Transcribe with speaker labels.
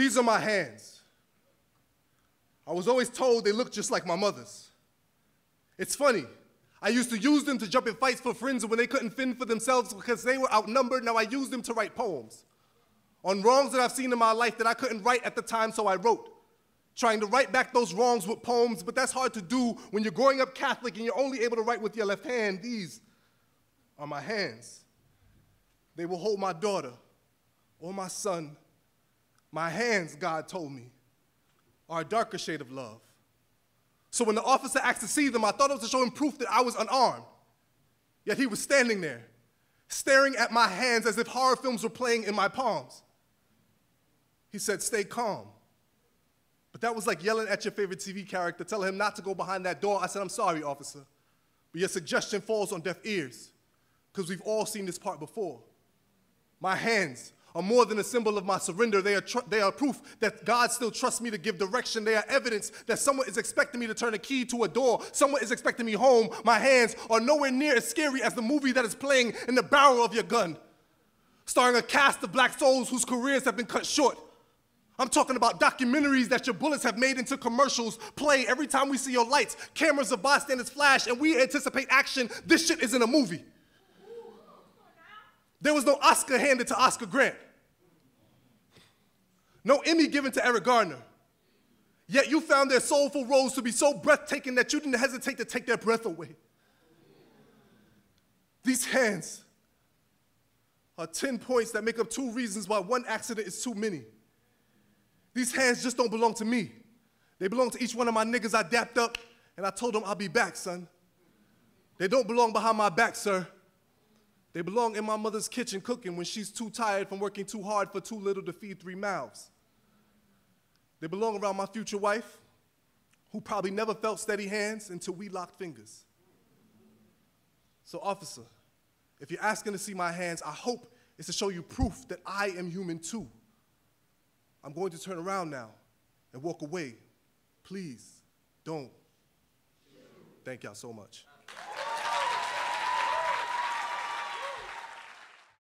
Speaker 1: These are my hands. I was always told they look just like my mother's. It's funny. I used to use them to jump in fights for friends when they couldn't fend for themselves because they were outnumbered. Now I use them to write poems on wrongs that I've seen in my life that I couldn't write at the time, so I wrote. Trying to write back those wrongs with poems, but that's hard to do when you're growing up Catholic and you're only able to write with your left hand. These are my hands. They will hold my daughter or my son. My hands, God told me, are a darker shade of love. So when the officer asked to see them, I thought it was to show him proof that I was unarmed. Yet he was standing there, staring at my hands as if horror films were playing in my palms. He said, Stay calm. But that was like yelling at your favorite TV character, telling him not to go behind that door. I said, I'm sorry, officer, but your suggestion falls on deaf ears, because we've all seen this part before. My hands are more than a symbol of my surrender. They are, they are proof that God still trusts me to give direction. They are evidence that someone is expecting me to turn a key to a door. Someone is expecting me home. My hands are nowhere near as scary as the movie that is playing in the barrel of your gun, starring a cast of black souls whose careers have been cut short. I'm talking about documentaries that your bullets have made into commercials play every time we see your lights. Cameras of bystanders flash, and we anticipate action. This shit isn't a movie. There was no Oscar handed to Oscar Grant. No Emmy given to Eric Garner. Yet you found their soulful roles to be so breathtaking that you didn't hesitate to take their breath away. These hands are 10 points that make up two reasons why one accident is too many. These hands just don't belong to me. They belong to each one of my niggas I dapped up and I told them I'll be back, son. They don't belong behind my back, sir. They belong in my mother's kitchen cooking when she's too tired from working too hard for too little to feed three mouths. They belong around my future wife, who probably never felt steady hands until we locked fingers. So, officer, if you're asking to see my hands, I hope it's to show you proof that I am human too. I'm going to turn around now and walk away. Please don't. Thank y'all so much.